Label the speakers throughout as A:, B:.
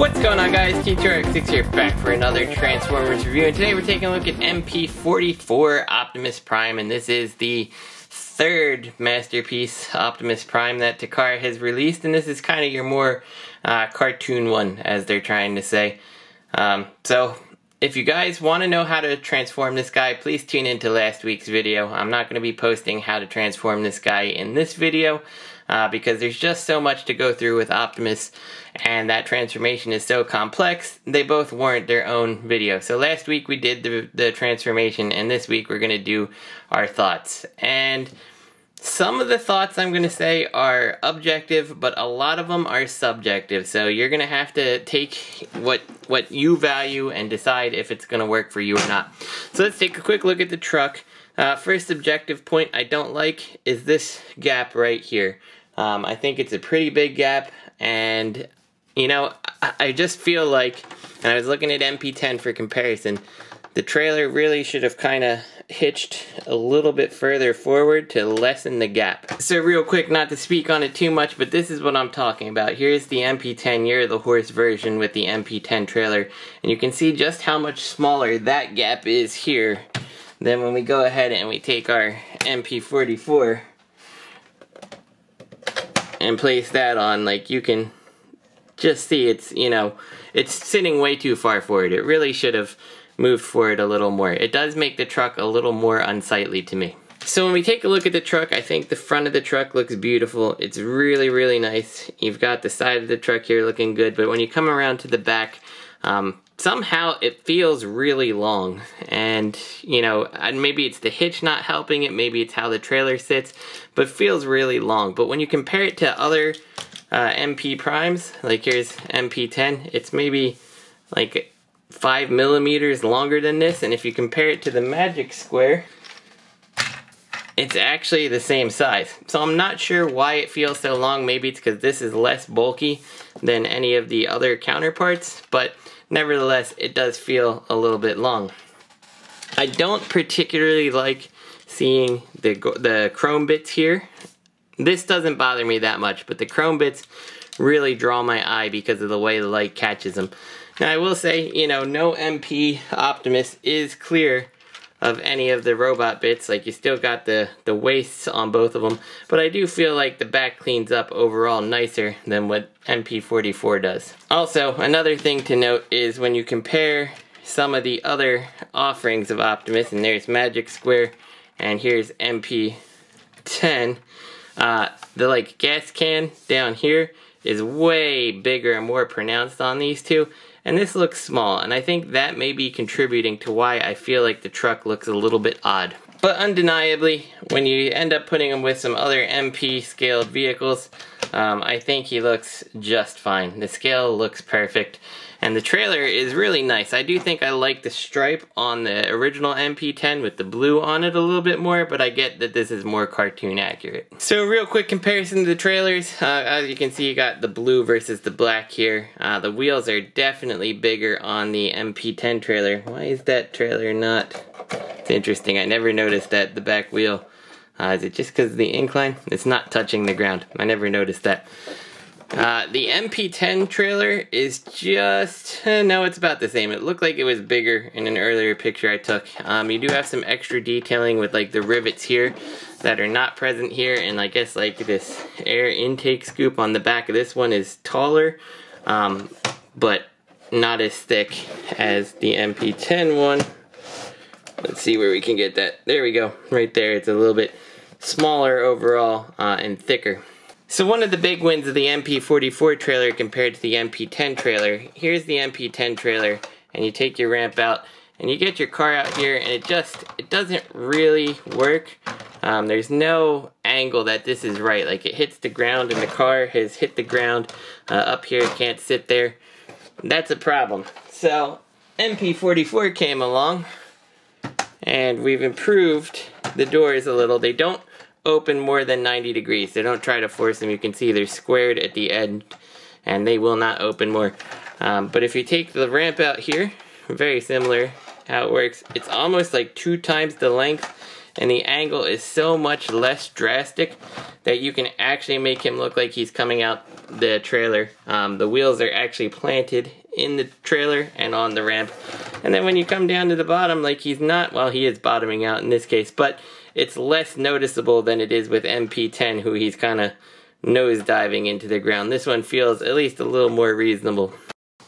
A: What's going on guys, T2RX6 here back for another Transformers review and today we're taking a look at MP44 Optimus Prime and this is the third masterpiece Optimus Prime that Takara has released and this is kind of your more uh, cartoon one as they're trying to say. Um, so if you guys want to know how to transform this guy, please tune into last week's video. I'm not going to be posting how to transform this guy in this video uh, because there's just so much to go through with Optimus and that transformation is so complex, they both warrant their own video. So last week we did the, the transformation and this week we're going to do our thoughts. And some of the thoughts I'm going to say are objective, but a lot of them are subjective. So you're going to have to take what what you value and decide if it's going to work for you or not. So let's take a quick look at the truck. Uh, first objective point I don't like is this gap right here. Um, I think it's a pretty big gap, and you know, I, I just feel like, and I was looking at MP10 for comparison, the trailer really should have kind of hitched a little bit further forward to lessen the gap. So real quick, not to speak on it too much, but this is what I'm talking about. Here's the MP10 Year of the Horse version with the MP10 trailer, and you can see just how much smaller that gap is here. Then when we go ahead and we take our MP44 and place that on, like you can just see it's, you know, it's sitting way too far forward. It really should have moved forward a little more. It does make the truck a little more unsightly to me. So when we take a look at the truck, I think the front of the truck looks beautiful. It's really, really nice. You've got the side of the truck here looking good, but when you come around to the back, um, somehow it feels really long. And, you know, maybe it's the hitch not helping it, maybe it's how the trailer sits, but feels really long. But when you compare it to other uh, MP primes, like here's MP10, it's maybe like five millimeters longer than this. And if you compare it to the Magic Square, it's actually the same size. So I'm not sure why it feels so long. Maybe it's because this is less bulky than any of the other counterparts, but nevertheless, it does feel a little bit long. I don't particularly like seeing the, the chrome bits here. This doesn't bother me that much, but the chrome bits really draw my eye because of the way the light catches them. Now I will say, you know, no MP Optimus is clear of any of the robot bits. Like you still got the, the waists on both of them. But I do feel like the back cleans up overall nicer than what MP44 does. Also, another thing to note is when you compare some of the other offerings of Optimus, and there's Magic Square, and here's MP10, uh, the like gas can down here is way bigger and more pronounced on these two and this looks small, and I think that may be contributing to why I feel like the truck looks a little bit odd. But undeniably, when you end up putting him with some other MP scaled vehicles, um, I think he looks just fine. The scale looks perfect. And the trailer is really nice. I do think I like the stripe on the original MP10 with the blue on it a little bit more, but I get that this is more cartoon accurate. So real quick comparison to the trailers. Uh, as you can see, you got the blue versus the black here. Uh, the wheels are definitely bigger on the MP10 trailer. Why is that trailer not... It's interesting. I never noticed that the back wheel. Uh, is it just because of the incline? It's not touching the ground. I never noticed that. Uh, the MP10 trailer is just, uh, no, it's about the same. It looked like it was bigger in an earlier picture I took. Um, you do have some extra detailing with like the rivets here that are not present here. And I guess like this air intake scoop on the back of this one is taller, um, but not as thick as the MP10 one. Let's see where we can get that. There we go, right there. It's a little bit smaller overall uh, and thicker. So one of the big wins of the MP44 trailer compared to the MP10 trailer, here's the MP10 trailer, and you take your ramp out, and you get your car out here, and it just, it doesn't really work. Um, there's no angle that this is right, like it hits the ground, and the car has hit the ground uh, up here, it can't sit there. That's a problem. So, MP44 came along, and we've improved the doors a little. They don't open more than 90 degrees. So don't try to force them. You can see they're squared at the end and they will not open more. Um, but if you take the ramp out here, very similar how it works. It's almost like two times the length and the angle is so much less drastic that you can actually make him look like he's coming out the trailer. Um, the wheels are actually planted in the trailer and on the ramp. And then when you come down to the bottom, like he's not, well, he is bottoming out in this case, but it's less noticeable than it is with MP10, who he's kind of nose diving into the ground. This one feels at least a little more reasonable.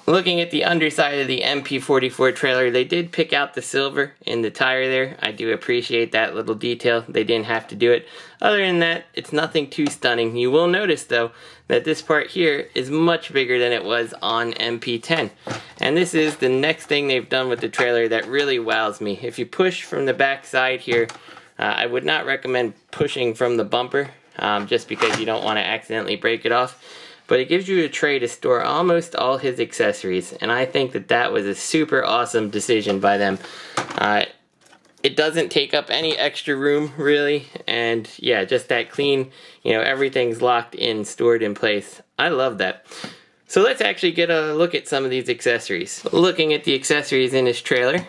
A: Looking at the underside of the MP44 trailer, they did pick out the silver in the tire there. I do appreciate that little detail. They didn't have to do it. Other than that, it's nothing too stunning. You will notice though that this part here is much bigger than it was on MP10. And this is the next thing they've done with the trailer that really wows me. If you push from the back side here, uh, I would not recommend pushing from the bumper um, just because you don't want to accidentally break it off but it gives you a tray to store almost all his accessories, and I think that that was a super awesome decision by them. Uh, it doesn't take up any extra room, really, and yeah, just that clean, you know, everything's locked in, stored in place. I love that. So let's actually get a look at some of these accessories. Looking at the accessories in this trailer,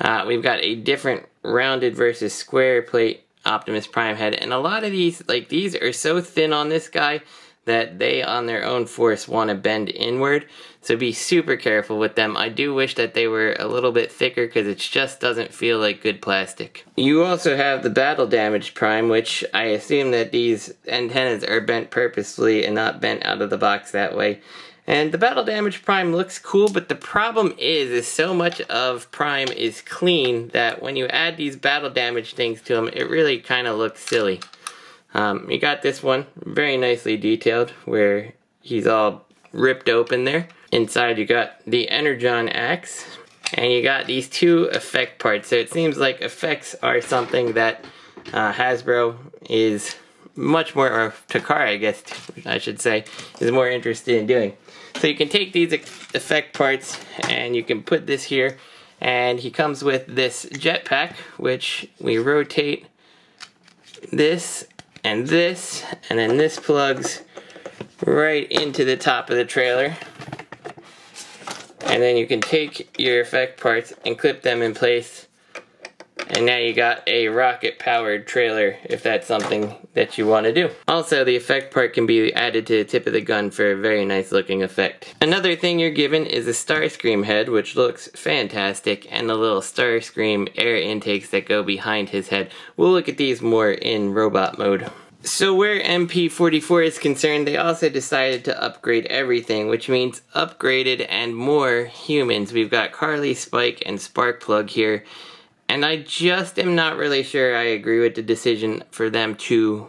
A: uh, we've got a different rounded versus square plate Optimus Prime head, and a lot of these, like these are so thin on this guy that they on their own force want to bend inward. So be super careful with them. I do wish that they were a little bit thicker because it just doesn't feel like good plastic. You also have the battle damage prime, which I assume that these antennas are bent purposefully and not bent out of the box that way. And the battle damage prime looks cool, but the problem is, is so much of prime is clean that when you add these battle damage things to them, it really kind of looks silly. Um, you got this one very nicely detailed where he's all ripped open there. Inside you got the Energon axe and you got these two effect parts. So it seems like effects are something that uh, Hasbro is much more, or Takara I guess I should say, is more interested in doing. So you can take these effect parts and you can put this here and he comes with this jetpack which we rotate this and this, and then this plugs right into the top of the trailer. And then you can take your effect parts and clip them in place. And now you got a rocket powered trailer if that's something that you want to do. Also the effect part can be added to the tip of the gun for a very nice looking effect. Another thing you're given is a Starscream head which looks fantastic and the little Starscream air intakes that go behind his head. We'll look at these more in robot mode. So where MP44 is concerned, they also decided to upgrade everything, which means upgraded and more humans. We've got Carly, Spike, and Sparkplug here. And I just am not really sure I agree with the decision for them to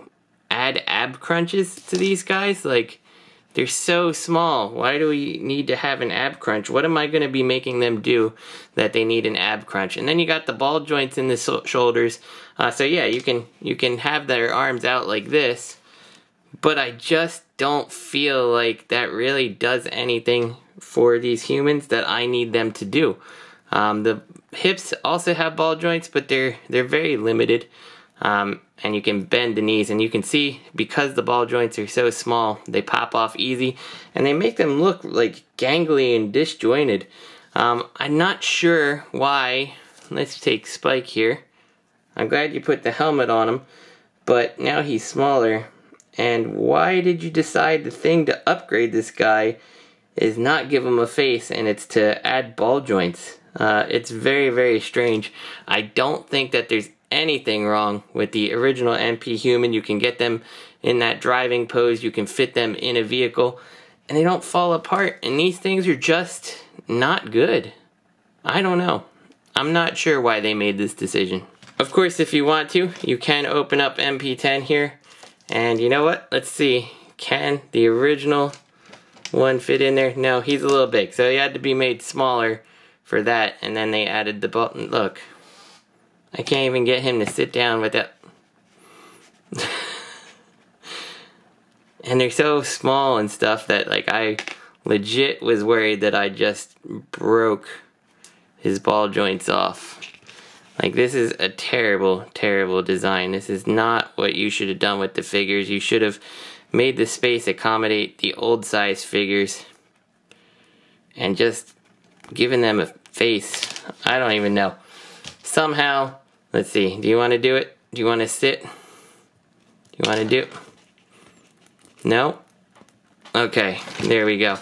A: add ab crunches to these guys. Like, they're so small. Why do we need to have an ab crunch? What am I going to be making them do that they need an ab crunch? And then you got the ball joints in the so shoulders. Uh, so yeah, you can you can have their arms out like this, but I just don't feel like that really does anything for these humans that I need them to do. Um, the hips also have ball joints, but they're they're very limited. Um, and you can bend the knees and you can see because the ball joints are so small they pop off easy and they make them look like gangly and disjointed. Um, I'm not sure why. Let's take Spike here. I'm glad you put the helmet on him but now he's smaller. And why did you decide the thing to upgrade this guy is not give him a face and it's to add ball joints uh, it's very very strange I don't think that there's anything wrong with the original MP Human. You can get them in that driving pose, you can fit them in a vehicle, and they don't fall apart. And these things are just not good. I don't know. I'm not sure why they made this decision. Of course, if you want to, you can open up MP10 here. And you know what? Let's see. Can the original one fit in there? No, he's a little big. So he had to be made smaller for that. And then they added the button. Look, I can't even get him to sit down without... and they're so small and stuff that like I legit was worried that I just broke his ball joints off. Like this is a terrible, terrible design. This is not what you should have done with the figures. You should have made the space accommodate the old size figures and just given them a face. I don't even know somehow Let's see. Do you want to do it? Do you want to sit? Do you want to do? No? Okay, there we go.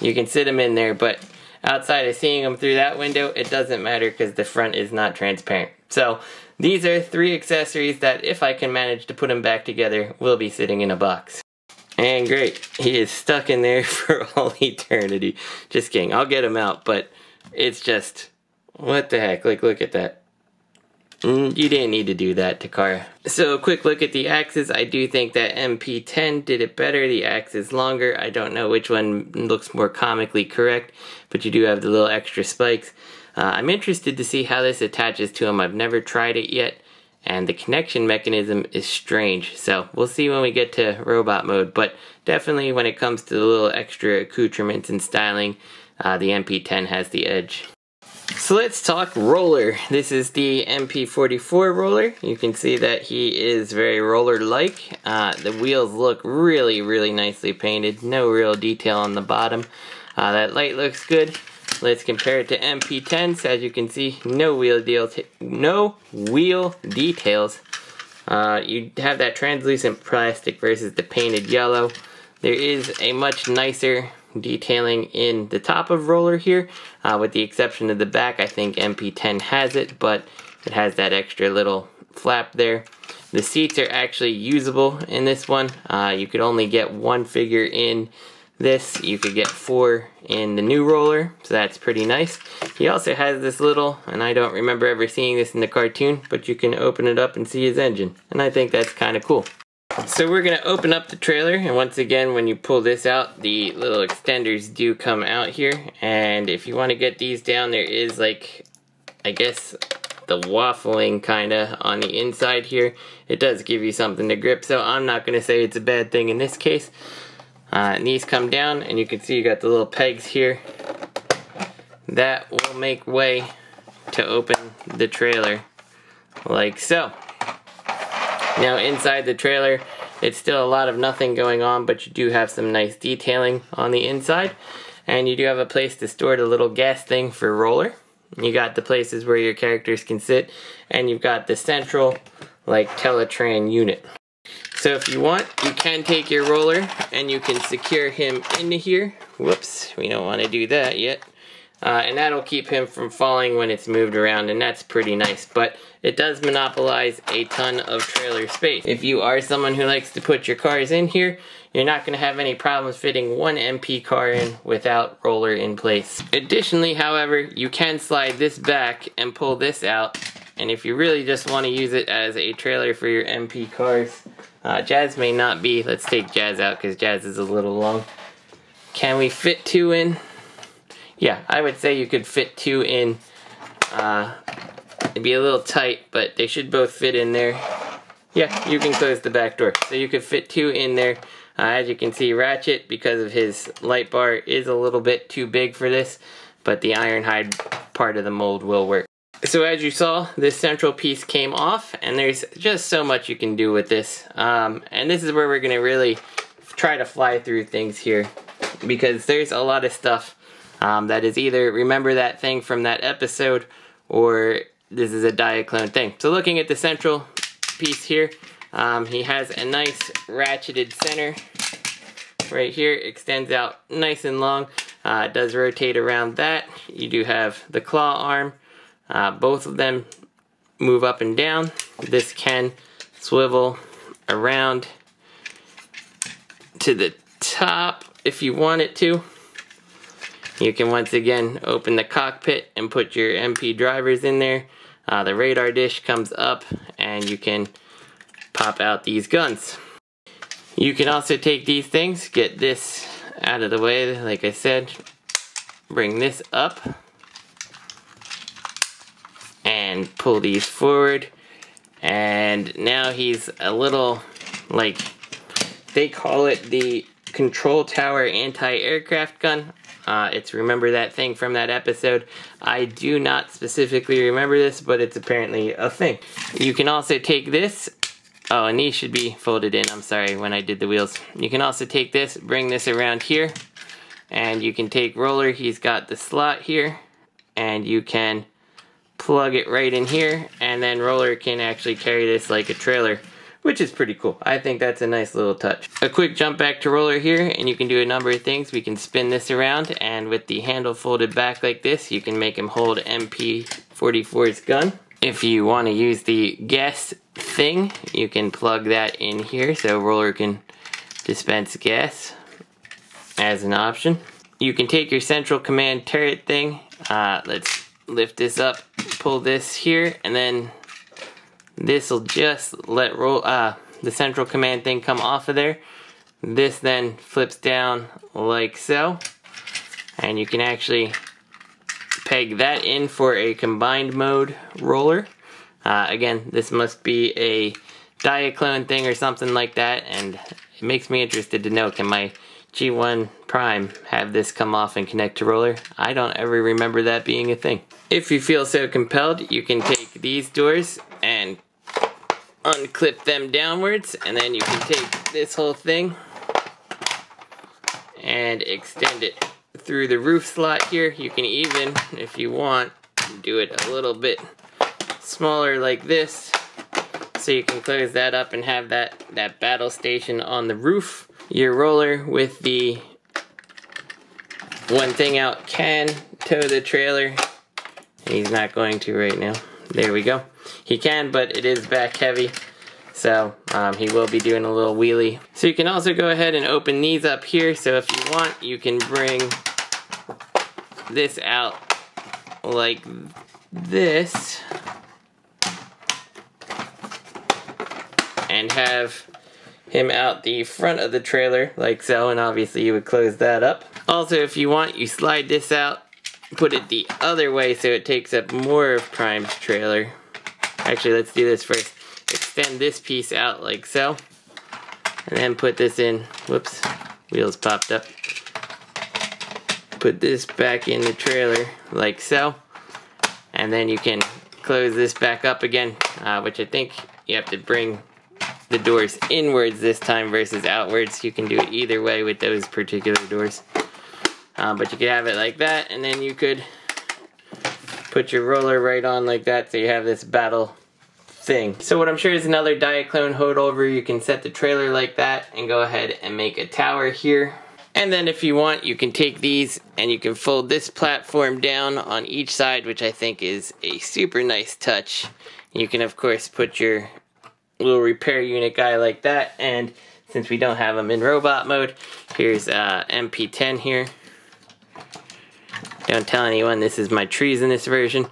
A: You can sit them in there, but outside of seeing them through that window, it doesn't matter because the front is not transparent. So these are three accessories that if I can manage to put them back together, will be sitting in a box. And great, he is stuck in there for all eternity. Just kidding, I'll get him out, but it's just, what the heck, like look at that. Mm, you didn't need to do that, Takara. So a quick look at the axes. I do think that MP10 did it better. The axe is longer. I don't know which one looks more comically correct, but you do have the little extra spikes. Uh, I'm interested to see how this attaches to them. I've never tried it yet, and the connection mechanism is strange. So we'll see when we get to robot mode, but definitely when it comes to the little extra accoutrements and styling, uh, the MP10 has the edge. So let's talk roller. This is the MP44 roller. You can see that he is very roller-like. Uh, the wheels look really, really nicely painted. No real detail on the bottom. Uh, that light looks good. Let's compare it to MP10s. As you can see, no wheel deal, no wheel details. Uh, you have that translucent plastic versus the painted yellow. There is a much nicer detailing in the top of roller here uh, with the exception of the back I think MP10 has it but it has that extra little flap there the seats are actually usable in this one uh, you could only get one figure in this. You could get four in the new roller so that's pretty nice. He also has this little and I don't remember ever seeing this in the cartoon but you can open it up and see his engine and I think that's kind of cool. So we're gonna open up the trailer and once again when you pull this out the little extenders do come out here and if you want to get these down there is like I guess the waffling kinda on the inside here. It does give you something to grip so I'm not gonna say it's a bad thing in this case uh, and these come down and you can see you got the little pegs here that will make way to open the trailer like so now inside the trailer, it's still a lot of nothing going on, but you do have some nice detailing on the inside. And you do have a place to store the little gas thing for roller. You got the places where your characters can sit, and you've got the central, like, Teletraan unit. So if you want, you can take your roller and you can secure him into here. Whoops, we don't want to do that yet. Uh, and that'll keep him from falling when it's moved around and that's pretty nice but it does monopolize a ton of trailer space. If you are someone who likes to put your cars in here you're not going to have any problems fitting one MP car in without roller in place. Additionally however you can slide this back and pull this out and if you really just want to use it as a trailer for your MP cars uh, Jazz may not be, let's take Jazz out because Jazz is a little long. Can we fit two in? yeah, I would say you could fit two in. Uh, it'd be a little tight, but they should both fit in there. Yeah, you can close the back door. So you could fit two in there. Uh, as you can see, Ratchet, because of his light bar, is a little bit too big for this, but the Ironhide part of the mold will work. So as you saw, this central piece came off, and there's just so much you can do with this. Um, and this is where we're going to really try to fly through things here, because there's a lot of stuff um, that is either remember that thing from that episode or this is a Diaclone thing. So looking at the central piece here, um, he has a nice ratcheted center right here. Extends out nice and long. Uh, it does rotate around that. You do have the claw arm. Uh, both of them move up and down. This can swivel around to the top if you want it to. You can once again open the cockpit and put your MP drivers in there. Uh, the radar dish comes up and you can pop out these guns. You can also take these things, get this out of the way, like I said, bring this up and pull these forward and now he's a little like they call it the control tower anti-aircraft gun uh, it's remember that thing from that episode. I do not specifically remember this, but it's apparently a thing. You can also take this. Oh, and these should be folded in. I'm sorry when I did the wheels. You can also take this, bring this around here, and you can take roller. He's got the slot here, and you can plug it right in here, and then Roller can actually carry this like a trailer which is pretty cool. I think that's a nice little touch. A quick jump back to roller here, and you can do a number of things. We can spin this around, and with the handle folded back like this, you can make him hold MP44's gun. If you want to use the gas thing, you can plug that in here so roller can dispense gas as an option. You can take your central command turret thing. Uh, let's lift this up, pull this here, and then this will just let roll uh, the central command thing come off of there. This then flips down like so. And you can actually peg that in for a combined mode roller. Uh, again, this must be a Diaclone thing or something like that, and it makes me interested to know, can my G1 Prime have this come off and connect to roller? I don't ever remember that being a thing. If you feel so compelled, you can take these doors and unclip them downwards, and then you can take this whole thing and extend it through the roof slot here. You can even, if you want, do it a little bit smaller like this so you can close that up and have that, that battle station on the roof. Your roller with the one thing out can tow the trailer. He's not going to right now. There we go. He can, but it is back heavy. So um, he will be doing a little wheelie. So you can also go ahead and open these up here. So if you want, you can bring this out like this. And have him out the front of the trailer like so. And obviously you would close that up. Also, if you want, you slide this out put it the other way so it takes up more of Prime's trailer. Actually, let's do this first. Extend this piece out like so. And then put this in. Whoops, wheels popped up. Put this back in the trailer like so. And then you can close this back up again, uh, which I think you have to bring the doors inwards this time versus outwards. You can do it either way with those particular doors. Um, but you could have it like that, and then you could put your roller right on like that so you have this battle thing. So what I'm sure is another Diaclone holdover. You can set the trailer like that and go ahead and make a tower here. And then if you want, you can take these and you can fold this platform down on each side, which I think is a super nice touch. You can, of course, put your little repair unit guy like that. And since we don't have them in robot mode, here's uh, MP10 here. Don't tell anyone this is my treasonous version.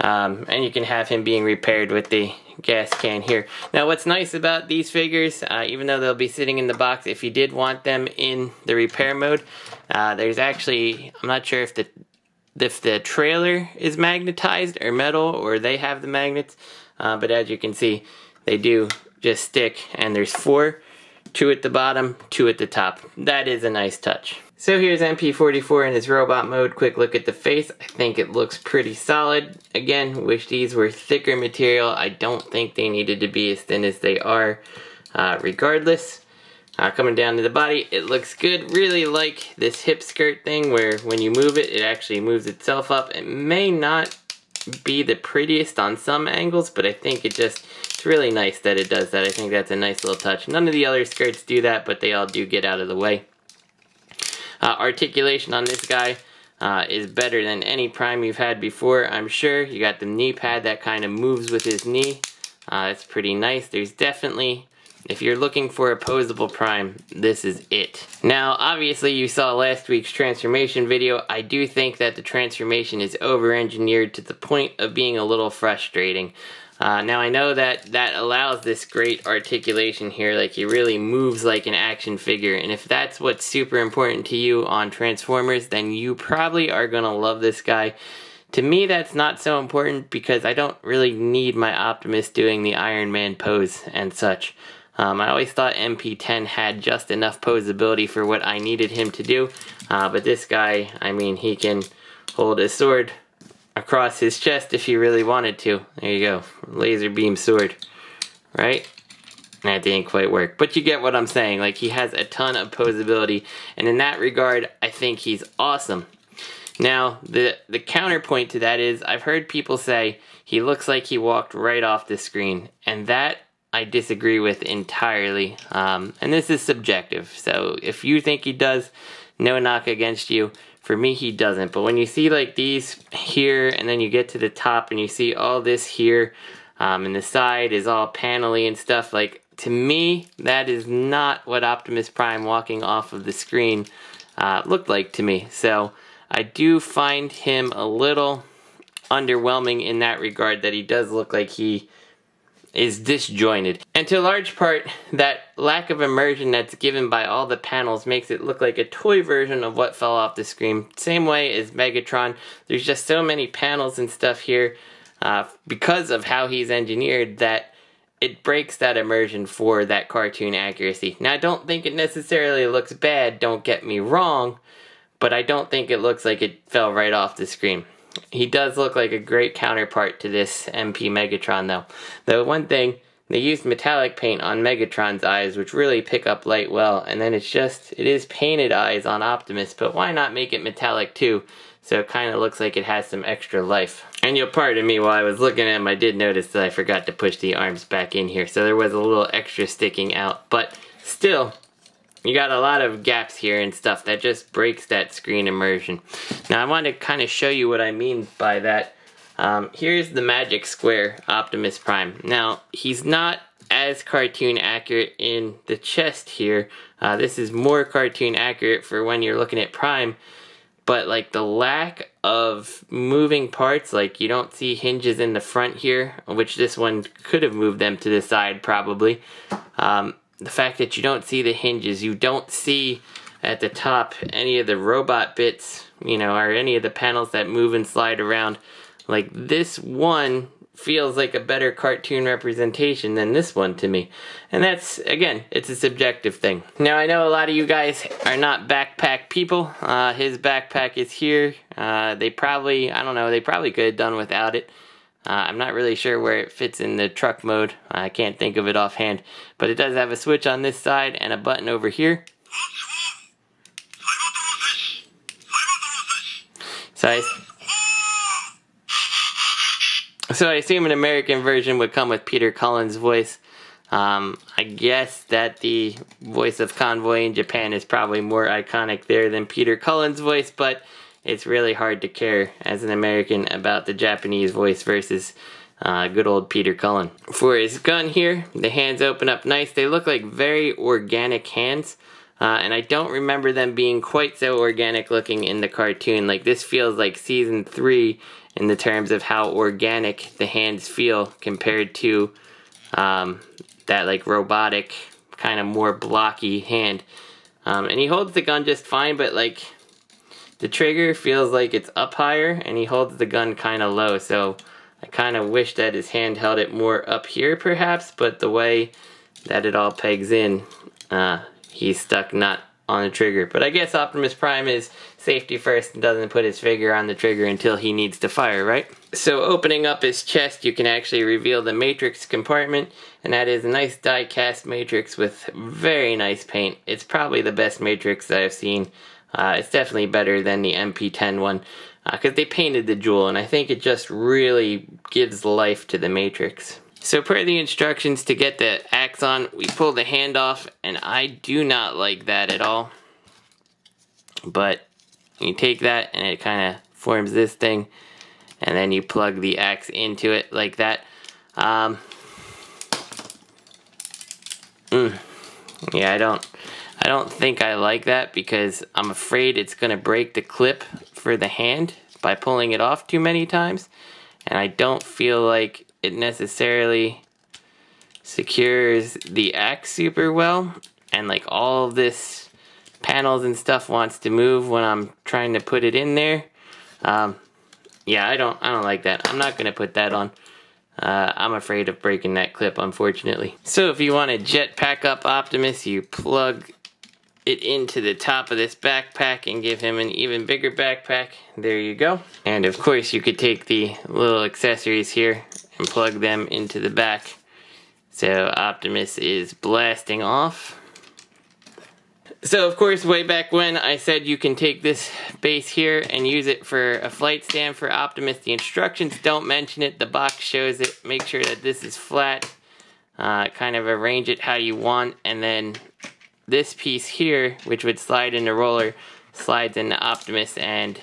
A: Um, and you can have him being repaired with the gas can here. Now what's nice about these figures, uh, even though they'll be sitting in the box, if you did want them in the repair mode, uh, there's actually, I'm not sure if the if the trailer is magnetized or metal or they have the magnets, uh, but as you can see, they do just stick and there's four, two at the bottom, two at the top. That is a nice touch. So here's MP44 in his robot mode. Quick look at the face. I think it looks pretty solid. Again, wish these were thicker material. I don't think they needed to be as thin as they are. Uh, regardless, uh, coming down to the body, it looks good. Really like this hip skirt thing where when you move it, it actually moves itself up. It may not be the prettiest on some angles, but I think it just, it's really nice that it does that. I think that's a nice little touch. None of the other skirts do that, but they all do get out of the way. Uh, articulation on this guy uh, is better than any prime you've had before, I'm sure. You got the knee pad that kind of moves with his knee. Uh, it's pretty nice. There's definitely, if you're looking for a posable prime, this is it. Now, obviously you saw last week's transformation video. I do think that the transformation is over-engineered to the point of being a little frustrating. Uh, now I know that that allows this great articulation here, like he really moves like an action figure, and if that's what's super important to you on Transformers, then you probably are gonna love this guy. To me, that's not so important because I don't really need my Optimus doing the Iron Man pose and such. Um, I always thought MP10 had just enough posability for what I needed him to do, uh, but this guy, I mean, he can hold a sword across his chest if he really wanted to. There you go. Laser beam sword. Right? That didn't quite work. But you get what I'm saying. Like, he has a ton of posability. And in that regard, I think he's awesome. Now, the, the counterpoint to that is I've heard people say he looks like he walked right off the screen, and that I disagree with entirely. Um, and this is subjective, so if you think he does, no knock against you. For me, he doesn't. But when you see like these here, and then you get to the top and you see all this here, um, and the side is all panely and stuff, like to me, that is not what Optimus Prime walking off of the screen uh, looked like to me. So I do find him a little underwhelming in that regard that he does look like he is disjointed. And to a large part, that lack of immersion that's given by all the panels makes it look like a toy version of what fell off the screen. Same way as Megatron, there's just so many panels and stuff here uh, because of how he's engineered that it breaks that immersion for that cartoon accuracy. Now, I don't think it necessarily looks bad, don't get me wrong, but I don't think it looks like it fell right off the screen. He does look like a great counterpart to this MP Megatron, though. The one thing, they used metallic paint on Megatron's eyes, which really pick up light well, and then it's just, it is painted eyes on Optimus, but why not make it metallic too? So it kind of looks like it has some extra life. And you'll pardon me while I was looking at him, I did notice that I forgot to push the arms back in here. So there was a little extra sticking out. But still, you got a lot of gaps here and stuff that just breaks that screen immersion. Now I want to kind of show you what I mean by that. Um, here's the Magic Square Optimus Prime. Now, he's not as cartoon accurate in the chest here. Uh, this is more cartoon accurate for when you're looking at Prime but like the lack of moving parts like you don't see hinges in the front here which this one could have moved them to the side probably um, the fact that you don't see the hinges you don't see at the top any of the robot bits you know or any of the panels that move and slide around like this one feels like a better cartoon representation than this one to me. And that's, again, it's a subjective thing. Now, I know a lot of you guys are not backpack people. Uh, his backpack is here. Uh, they probably, I don't know, they probably could have done without it. Uh, I'm not really sure where it fits in the truck mode. I can't think of it offhand. But it does have a switch on this side and a button over here. So I, so I assume an American version would come with Peter Cullen's voice. Um, I guess that the voice of Convoy in Japan is probably more iconic there than Peter Cullen's voice, but it's really hard to care as an American about the Japanese voice versus uh, good old Peter Cullen. For his gun here, the hands open up nice. They look like very organic hands. Uh, and I don't remember them being quite so organic looking in the cartoon. Like this feels like season three in the terms of how organic the hands feel compared to um, that like robotic kind of more blocky hand. Um, and he holds the gun just fine, but like the trigger feels like it's up higher and he holds the gun kind of low. So I kind of wish that his hand held it more up here perhaps, but the way that it all pegs in, uh, he's stuck not on the trigger. But I guess Optimus Prime is safety first and doesn't put his finger on the trigger until he needs to fire, right? So opening up his chest, you can actually reveal the matrix compartment, and that is a nice die-cast matrix with very nice paint. It's probably the best matrix that I've seen. Uh, it's definitely better than the MP10 one, because uh, they painted the jewel, and I think it just really gives life to the matrix. So per the instructions to get the axe on, we pull the hand off, and I do not like that at all. But you take that, and it kind of forms this thing, and then you plug the axe into it like that. Um, mm, yeah, I don't, I don't think I like that because I'm afraid it's gonna break the clip for the hand by pulling it off too many times, and I don't feel like it necessarily secures the axe super well. And like all this panels and stuff wants to move when I'm trying to put it in there. Um, yeah I don't I don't like that. I'm not gonna put that on. Uh, I'm afraid of breaking that clip unfortunately. So if you want to jetpack up Optimus you plug it into the top of this backpack and give him an even bigger backpack there you go and of course you could take the little accessories here and plug them into the back. So Optimus is blasting off. So of course, way back when I said you can take this base here and use it for a flight stand for Optimus, the instructions don't mention it, the box shows it. Make sure that this is flat, uh, kind of arrange it how you want, and then this piece here, which would slide in the roller, slides into Optimus and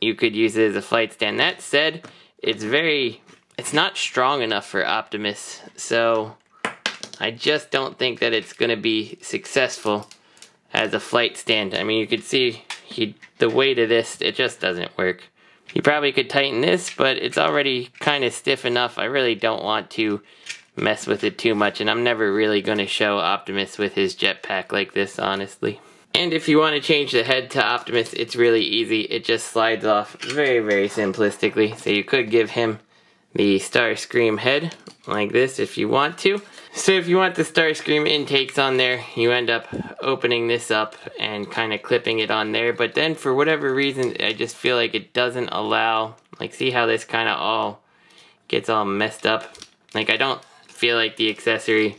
A: you could use it as a flight stand. That said, it's very, it's not strong enough for Optimus, so I just don't think that it's going to be successful as a flight stand. I mean, you could see he, the weight of this, it just doesn't work. You probably could tighten this, but it's already kind of stiff enough. I really don't want to mess with it too much, and I'm never really going to show Optimus with his jetpack like this, honestly. And if you want to change the head to Optimus, it's really easy. It just slides off very, very simplistically. So you could give him the Starscream head like this if you want to. So if you want the Starscream intakes on there, you end up opening this up and kind of clipping it on there. But then for whatever reason, I just feel like it doesn't allow, like see how this kind of all gets all messed up? Like I don't feel like the accessory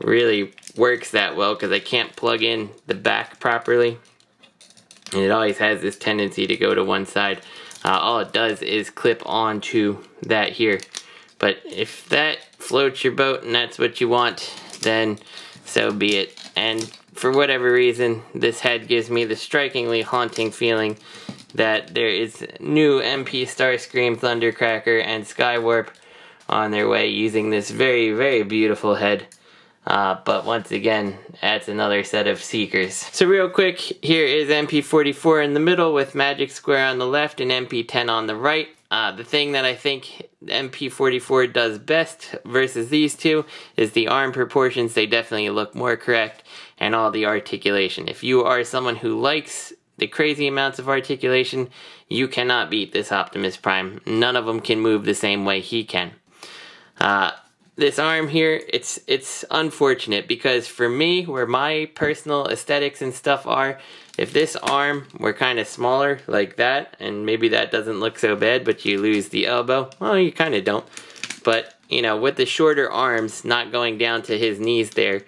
A: really works that well because I can't plug in the back properly. And it always has this tendency to go to one side. Uh, all it does is clip onto that here. But if that floats your boat and that's what you want, then so be it. And for whatever reason, this head gives me the strikingly haunting feeling that there is new MP Starscream, Thundercracker, and Skywarp on their way using this very, very beautiful head. Uh, but once again, adds another set of seekers. So real quick, here is MP44 in the middle with Magic Square on the left and MP10 on the right. Uh, the thing that I think MP44 does best versus these two is the arm proportions. They definitely look more correct and all the articulation. If you are someone who likes the crazy amounts of articulation, you cannot beat this Optimus Prime. None of them can move the same way he can. Uh, this arm here, it's it's unfortunate because for me, where my personal aesthetics and stuff are, if this arm were kind of smaller like that, and maybe that doesn't look so bad, but you lose the elbow, well, you kind of don't. But, you know, with the shorter arms not going down to his knees there,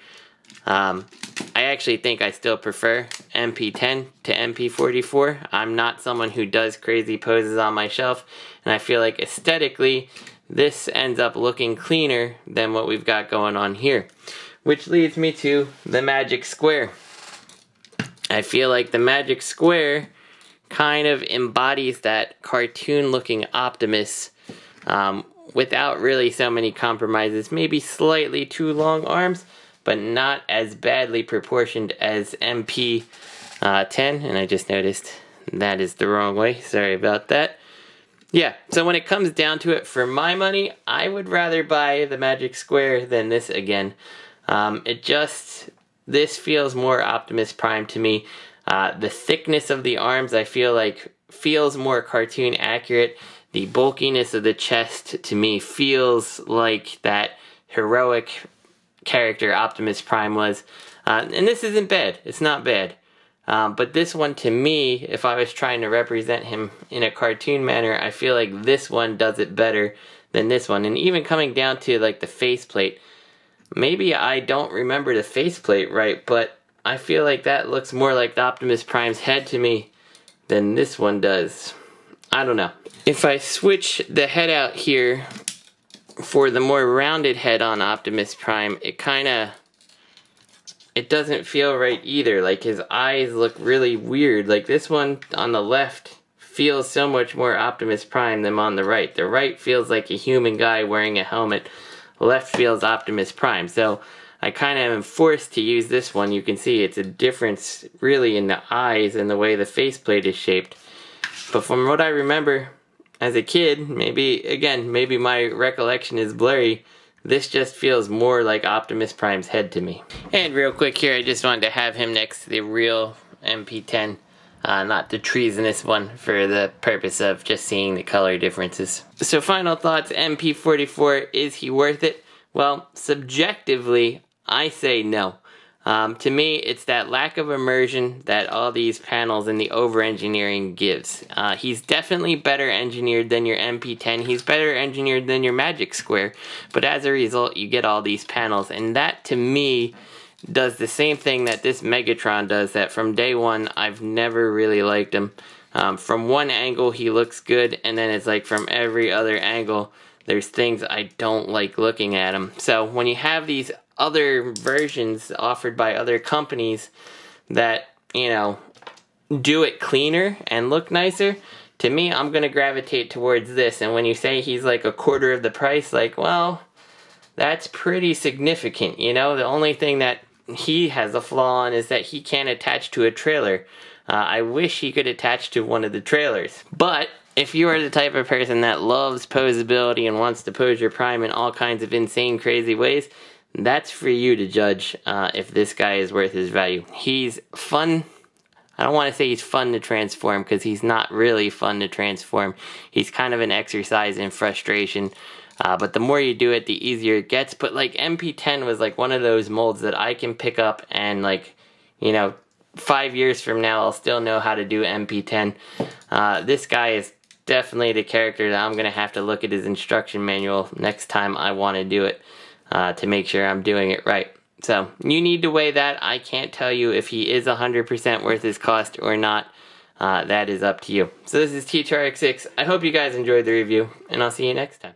A: um, I actually think I still prefer MP10 to MP44. I'm not someone who does crazy poses on my shelf, and I feel like aesthetically, this ends up looking cleaner than what we've got going on here. Which leads me to the magic square. I feel like the magic square kind of embodies that cartoon looking Optimus um, without really so many compromises. Maybe slightly too long arms, but not as badly proportioned as MP uh, 10. And I just noticed that is the wrong way. Sorry about that. Yeah, so when it comes down to it, for my money, I would rather buy the Magic Square than this again. Um, it just, this feels more Optimus Prime to me. Uh, the thickness of the arms, I feel like, feels more cartoon accurate. The bulkiness of the chest, to me, feels like that heroic character Optimus Prime was. Uh, and this isn't bad. It's not bad. Um, but this one, to me, if I was trying to represent him in a cartoon manner, I feel like this one does it better than this one. And even coming down to like the faceplate, maybe I don't remember the faceplate right, but I feel like that looks more like the Optimus Prime's head to me than this one does. I don't know. If I switch the head out here for the more rounded head on Optimus Prime, it kind of it doesn't feel right either. Like his eyes look really weird. Like this one on the left feels so much more Optimus Prime than on the right. The right feels like a human guy wearing a helmet. Left feels Optimus Prime. So I kind of am forced to use this one. You can see it's a difference really in the eyes and the way the faceplate is shaped. But from what I remember as a kid, maybe, again, maybe my recollection is blurry, this just feels more like Optimus Prime's head to me. And real quick here, I just wanted to have him next to the real MP10. Uh, not the treasonous one for the purpose of just seeing the color differences. So final thoughts, MP44, is he worth it? Well, subjectively, I say no. Um, to me, it's that lack of immersion that all these panels and the over-engineering gives. Uh, he's definitely better engineered than your MP10. He's better engineered than your Magic Square. But as a result, you get all these panels. And that, to me, does the same thing that this Megatron does that from day one I've never really liked him. Um, from one angle he looks good and then it's like from every other angle there's things I don't like looking at him. So when you have these other versions offered by other companies that, you know, do it cleaner and look nicer, to me, I'm going to gravitate towards this. And when you say he's like a quarter of the price, like, well, that's pretty significant, you know? The only thing that he has a flaw on is that he can't attach to a trailer. Uh, I wish he could attach to one of the trailers. But if you are the type of person that loves posability and wants to pose your prime in all kinds of insane, crazy ways, that's for you to judge uh, if this guy is worth his value. He's fun. I don't want to say he's fun to transform because he's not really fun to transform. He's kind of an exercise in frustration. Uh, but the more you do it, the easier it gets. But like MP10 was like one of those molds that I can pick up and like, you know, five years from now, I'll still know how to do MP10. Uh, this guy is definitely the character that I'm going to have to look at his instruction manual next time I want to do it uh, to make sure I'm doing it right. So you need to weigh that. I can't tell you if he is 100% worth his cost or not. Uh, that is up to you. So this is T2RX6. I hope you guys enjoyed the review, and I'll see you next time.